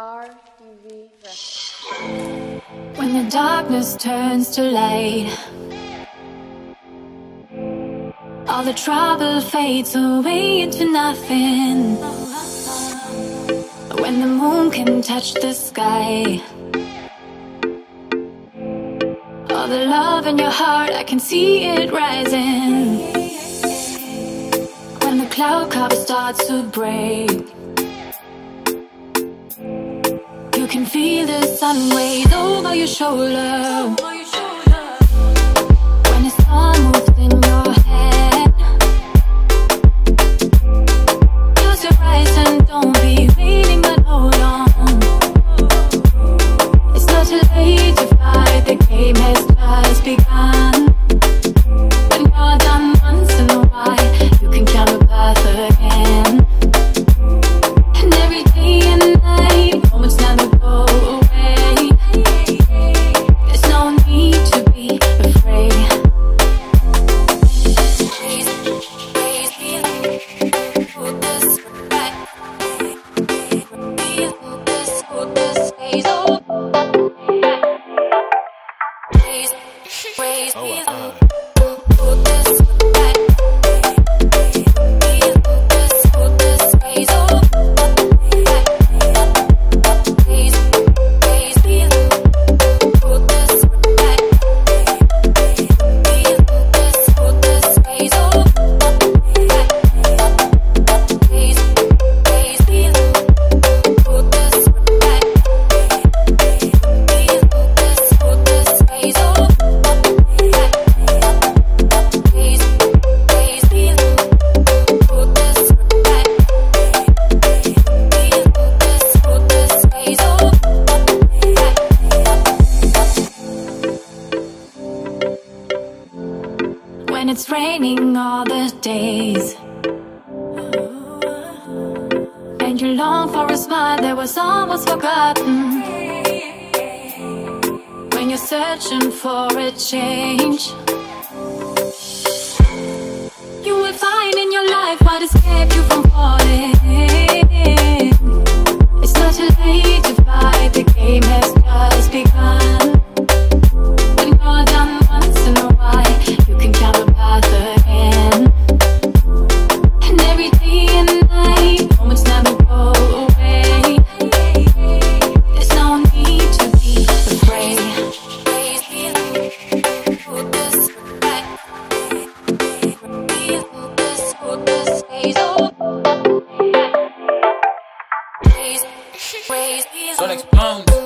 RTV Records. When the darkness turns to light, all the trouble fades away into nothing. When the moon can touch the sky, all the love in your heart, I can see it rising. When the cloud cover starts to break. You can feel the sun waves over your shoulder. When in your head, your eyes and don't be waiting, but hold on. It's not too late to fight. The game has just begun. When you're done once in a while, you can count the path again. 我也爱 it's raining all the days. And you long for a smile that was almost forgotten. When you're searching for a change You will find in your life what kept you from falling Please, please,